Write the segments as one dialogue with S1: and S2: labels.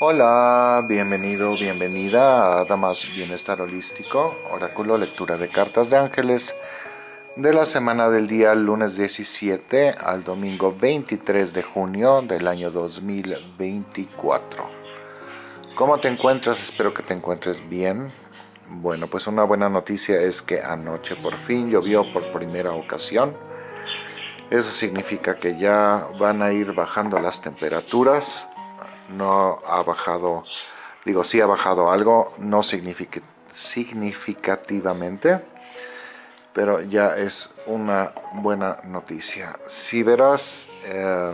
S1: Hola, bienvenido, bienvenida a Damas Bienestar Holístico, oráculo lectura de cartas de ángeles de la semana del día lunes 17 al domingo 23 de junio del año 2024. ¿Cómo te encuentras? Espero que te encuentres bien. Bueno, pues una buena noticia es que anoche por fin llovió por primera ocasión. Eso significa que ya van a ir bajando las temperaturas no ha bajado, digo, sí ha bajado algo, no significativamente, pero ya es una buena noticia. Si verás, eh,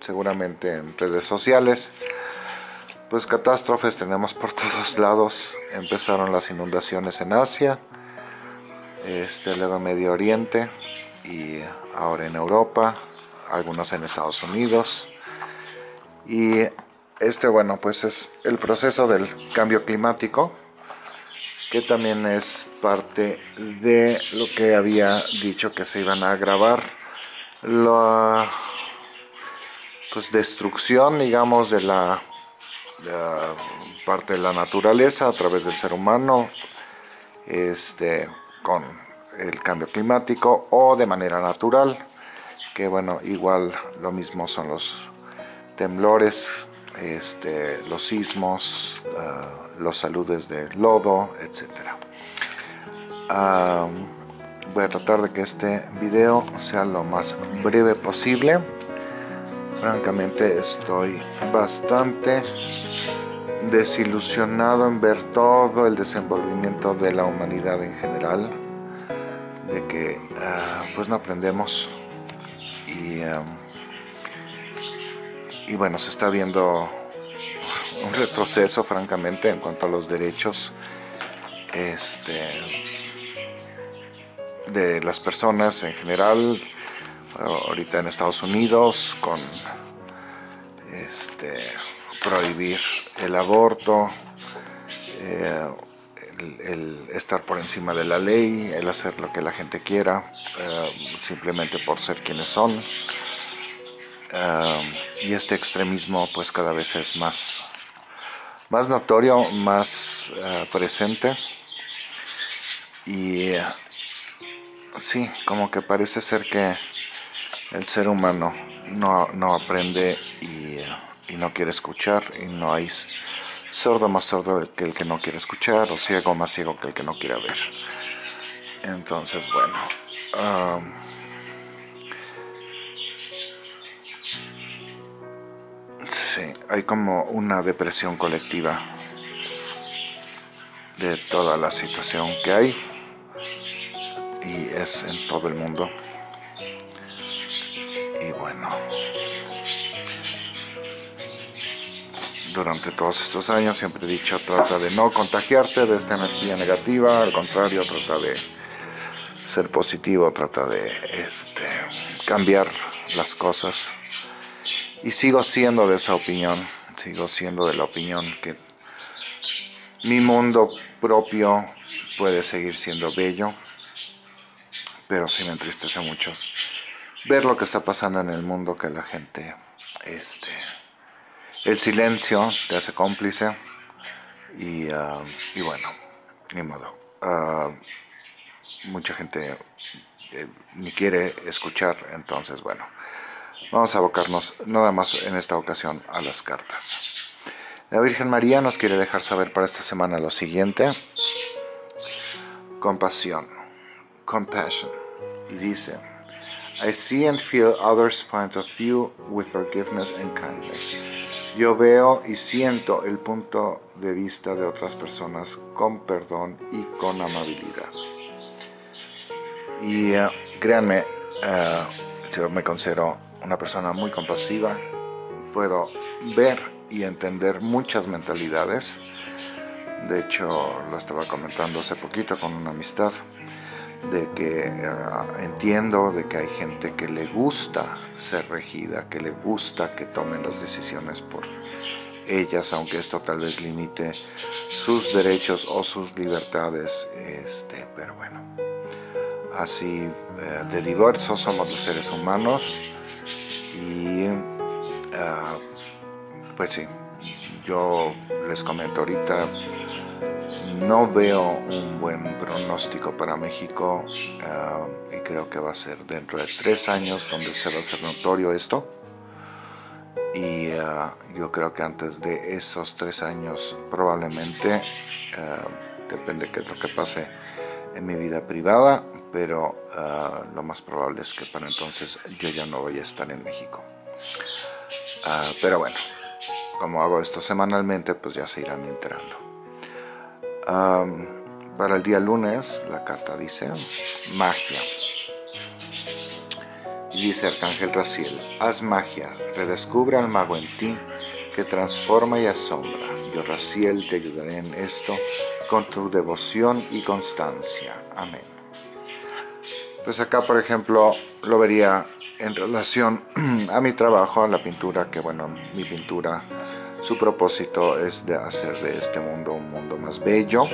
S1: seguramente en redes sociales, pues catástrofes tenemos por todos lados. Empezaron las inundaciones en Asia, este, luego en Medio Oriente y ahora en Europa, algunos en Estados Unidos. Y este, bueno, pues es el proceso del cambio climático, que también es parte de lo que había dicho que se iban a agravar la pues, destrucción, digamos, de la, parte de la naturaleza a través del ser humano, este, con el cambio climático o de manera natural, que bueno, igual lo mismo son los temblores, este, los sismos, ah, los saludes de lodo, etc. voy a tratar de que este video sea lo más breve posible. Francamente estoy bastante desilusionado en ver todo el desenvolvimiento de la humanidad en general, de que ah, pues no aprendemos y y bueno, se está viendo un retroceso, francamente, en cuanto a los derechos este, de las personas en general. ahorita en Estados Unidos, con este, prohibir el aborto, eh, el, estar por encima de la ley, el hacer lo que la gente quiera, eh, simplemente por ser quienes son y este extremismo pues cada vez es más, más notorio, más eh, presente y sí, como que parece ser que el ser humano no, no aprende y, y, no quiere escuchar y no hay sordo más sordo que el que no quiere escuchar o ciego más ciego que el que no quiere ver. Entonces, bueno. Hay como una depresión colectiva de toda la situación que hay y es en todo el mundo. Y bueno, durante todos estos años siempre he dicho, trata de no contagiarte de esta energía negativa, al contrario, trata de ser positivo, trata de este, cambiar las cosas y sigo siendo de esa opinión, sigo siendo de la opinión que mi mundo propio puede seguir siendo bello, pero sí me entristece mucho ver lo que está pasando en el mundo, que la gente, este, el silencio te hace cómplice y, ah, bueno, ni modo. Ah, mucha gente eh, ni quiere escuchar, entonces bueno. Vamos a abocarnos nada más en esta ocasión a las cartas. La Virgen María nos quiere dejar saber para esta semana lo siguiente. Compasión. Compassion. Y dice, I see and feel others' point of view with forgiveness and kindness. Yo veo y siento el punto de vista de otras personas con perdón y con amabilidad. Y uh, créanme, uh, yo me considero una persona muy compasiva, puedo ver y entender muchas mentalidades. De hecho, lo estaba comentando hace poquito con una amistad, de que eh, entiendo de que hay gente que le gusta ser regida, que le gusta que tomen las decisiones por ellas, aunque esto tal vez limite sus derechos o sus libertades, este, pero bueno, así eh, de diversos somos los seres humanos y ah, pues sí, yo les comento ahorita, no veo un buen pronóstico para México y creo que va a ser dentro de tres años donde se va a hacer notorio esto. Y yo creo que antes de esos tres años probablemente depende de qué es lo que pase en mi vida privada pero lo más probable es que para entonces yo ya no voy a estar en México. Pero bueno como hago esto semanalmente pues ya se irán enterando. Para el día lunes la carta dice magia y dice Arcángel Raciel haz magia, redescubre al mago en ti que transforma y asombra. Yo Raciel te ayudaré en esto con tu devoción y constancia amén pues acá por ejemplo lo vería en relación a mi trabajo, a la pintura, que bueno, mi pintura su propósito es de hacer de este mundo un mundo más bello.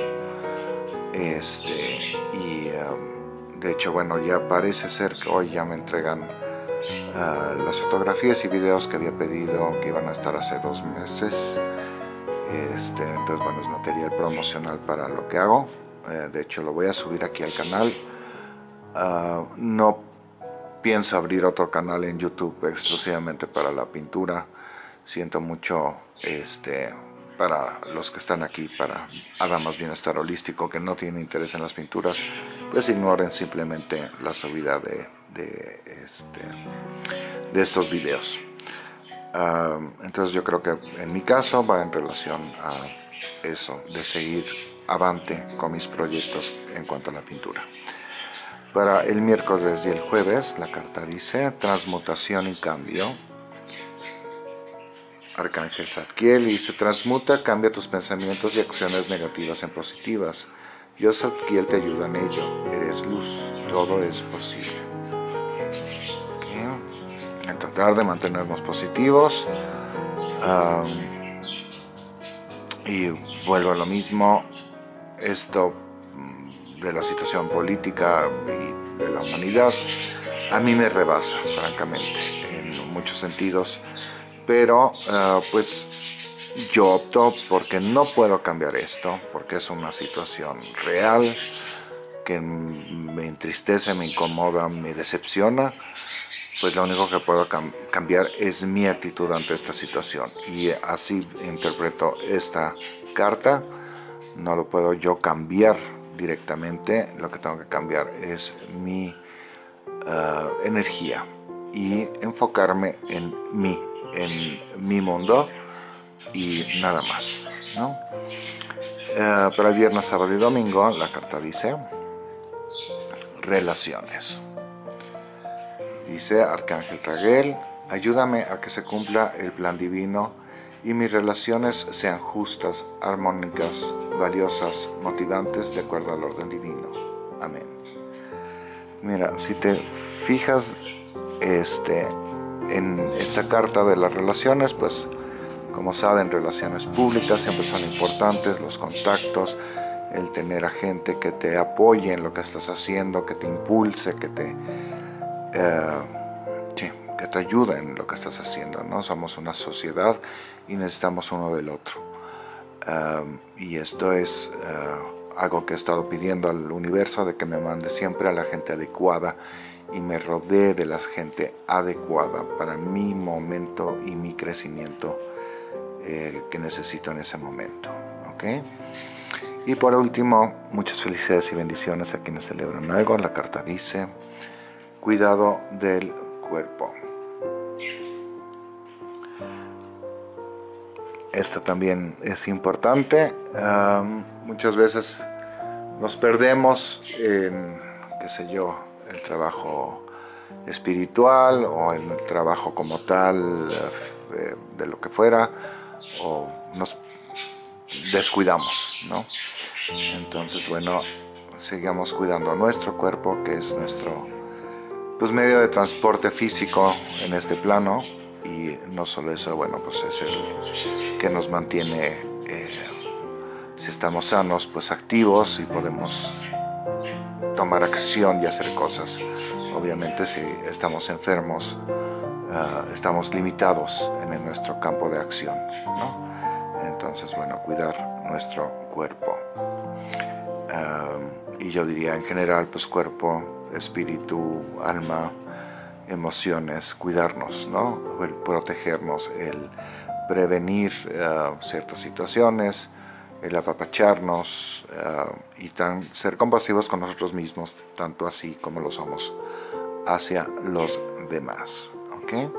S1: Este, y um, de hecho, bueno, ya parece ser que hoy ya me entregan uh, las fotografías y videos que había pedido que iban a estar hace dos meses. Este, entonces, bueno, es material promocional para lo que hago. Eh, de hecho, lo voy a subir aquí al canal. Uh, no pienso abrir otro canal en YouTube exclusivamente para la pintura. Siento mucho este, para los que están aquí, para más Bienestar Holístico, que no tienen interés en las pinturas, pues ignoren simplemente la subida de, este, de estos videos. entonces yo creo que en mi caso va en relación a eso, de seguir avante con mis proyectos en cuanto a la pintura. Para el miércoles y el jueves, la carta dice transmutación y cambio, Arcángel Zadkiel y se transmuta, cambia tus pensamientos y acciones negativas en positivas. Dios Zadkiel te ayuda en ello. Eres luz, todo es posible. En tratar de mantenernos positivos. y vuelvo a lo mismo. Esto de la situación política y de la humanidad a mí me rebasa, francamente, en muchos sentidos. Pero ah, pues yo opto porque no puedo cambiar esto, porque es una situación real que me entristece, me incomoda, me decepciona, pues lo único que puedo cambiar es mi actitud ante esta situación. Y así interpreto esta carta, no lo puedo yo cambiar directamente, lo que tengo que cambiar es mi ah, energía y enfocarme en mí en mi mundo y nada más. ¿no? Eh, para el viernes, sábado y domingo la carta dice relaciones. Dice Arcángel Raguel, ayúdame a que se cumpla el plan divino y mis relaciones sean justas, armónicas, valiosas, motivantes de acuerdo al orden divino. Amén. Mira, si te fijas, este, en esta carta de las relaciones, pues como saben, relaciones públicas siempre son importantes, los contactos, el tener a gente que te apoye en lo que estás haciendo, que te impulse, que te, eh, que te ayude en lo que estás haciendo. ¿no? Somos una sociedad y necesitamos uno del otro. Eh, y esto es eh, algo que he estado pidiendo al universo, de que me mande siempre a la gente adecuada y me rodee de la gente adecuada para mi momento y mi crecimiento eh, que necesito en ese momento. ¿okay? Y por último, muchas felicidades y bendiciones a quienes celebran algo. La carta dice, cuidado del cuerpo. Esto también es importante. muchas veces nos perdemos en, qué sé yo, el trabajo espiritual o el trabajo como tal eh, de lo que fuera o nos descuidamos, ¿no? Entonces, bueno, sigamos cuidando nuestro cuerpo, que es nuestro pues, medio de transporte físico en este plano y no solo eso, bueno, pues es el que nos mantiene, eh, si estamos sanos, pues activos y podemos tomar acción y hacer cosas. Obviamente si estamos enfermos, ah, estamos limitados en nuestro campo de acción. entonces bueno, cuidar nuestro cuerpo. Y yo diría en general, pues cuerpo, espíritu, alma, emociones, cuidarnos, ¿no? El protegernos, el prevenir uh, ciertas situaciones, el apapacharnos uh, y tan, ser compasivos con nosotros mismos, tanto así como lo somos hacia los demás. ¿okay?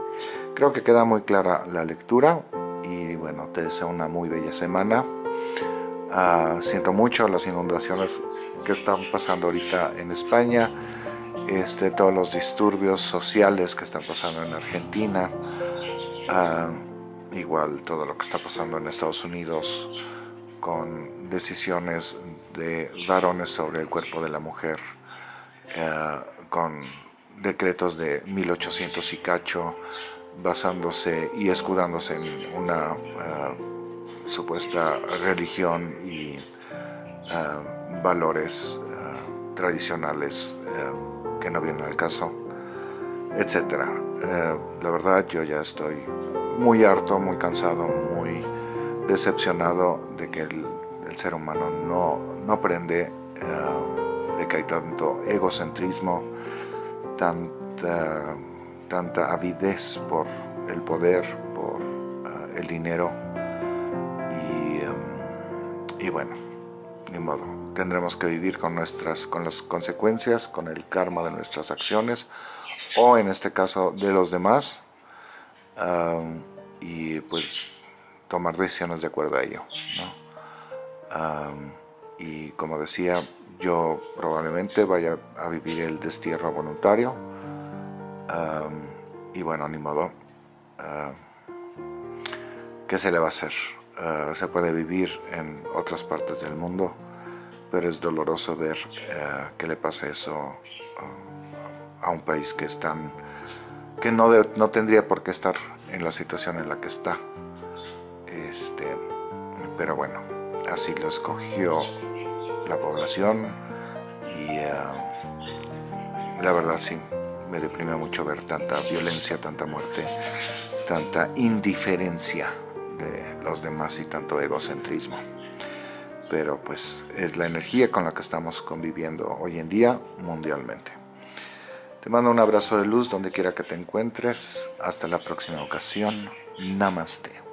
S1: Creo que queda muy clara la lectura y bueno, te deseo una muy bella semana. Uh, siento mucho las inundaciones que están pasando ahorita en España, este, todos los disturbios sociales que están pasando en Argentina, igual todo lo que está pasando en Estados Unidos con decisiones de varones sobre el cuerpo de la mujer, eh, con decretos de 1800 y cacho, basándose y escudándose en una supuesta religión y eh, valores tradicionales que no vienen al caso, etc. la verdad yo ya estoy muy harto, muy cansado, muy decepcionado de que el, ser humano no, no aprende, de que hay tanto egocentrismo, tanta, tanta avidez por el poder, por el dinero y bueno, ni modo, tendremos que vivir con, nuestras, con las consecuencias, con el karma de nuestras acciones o en este caso de los demás y pues tomar decisiones de acuerdo a ello. y como decía, yo probablemente vaya a vivir el destierro voluntario y bueno, ni modo. ¿Qué se le va a hacer? Ah, se puede vivir en otras partes del mundo, pero es doloroso ver uh, que le pase eso ah, a un país que que no, no tendría por qué estar en la situación en la que está. Este, pero bueno, así lo escogió la población y eh, la verdad sí, me deprime mucho ver tanta violencia, tanta muerte, tanta indiferencia los demás y tanto egocentrismo. Pero pues es la energía con la que estamos conviviendo hoy en día mundialmente. Te mando un abrazo de luz donde quiera que te encuentres. Hasta la próxima ocasión. Namaste.